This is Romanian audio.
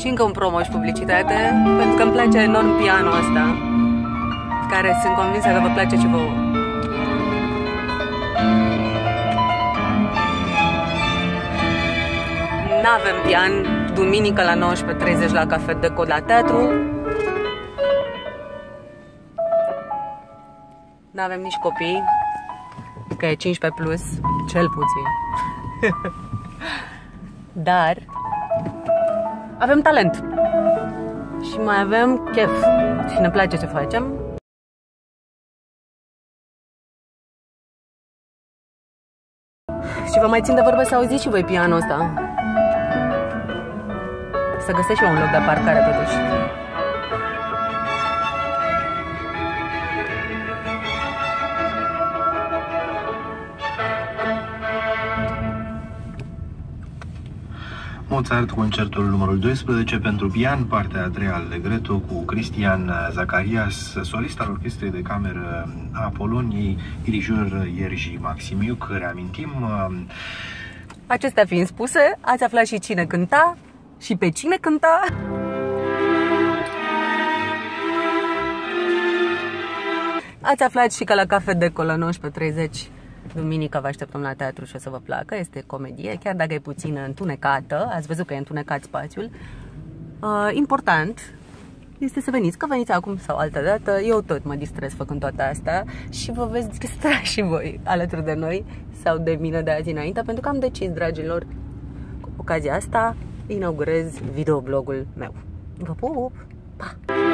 Și încă un promo și publicitate, pentru că îmi place enorm pianul ăsta, care sunt convinsă că vă place și vouă. N-avem pian, duminică la 19.30 la Cafe Deco la teatru. N-avem nici copii, că e 15 plus, cel puțin. Dar avem talent și mai avem chef și ne place ce facem. Și vă mai țin de vorbă să auziți și voi pianul ăsta. Să găsesc și eu un loc de parcare totuși. Mozart, concertul numărul 12 pentru pian, partea a treia al Legreto cu Cristian Zacarias, solist al Orchestrei de Cameră a Poloniei, dirijor Ierji Maximiuc, reamintim. Acestea fiind spuse, ați aflat și cine cânta și pe cine cânta. Ați aflat și că la Cafe Deco la 19.30 Duminica vă așteptăm la teatru și o să vă placă. Este comedie, chiar dacă e puțin întunecată. Ați văzut că e întunecat spațiul. Uh, important este să veniți, că veniți acum sau altă dată. Eu tot mă distrez făcând toată asta și vă veți distra și voi alături de noi sau de mine de azi înainte, pentru că am decis, dragilor, cu ocazia asta inaugurez videoblogul meu. Vă pup! Pa!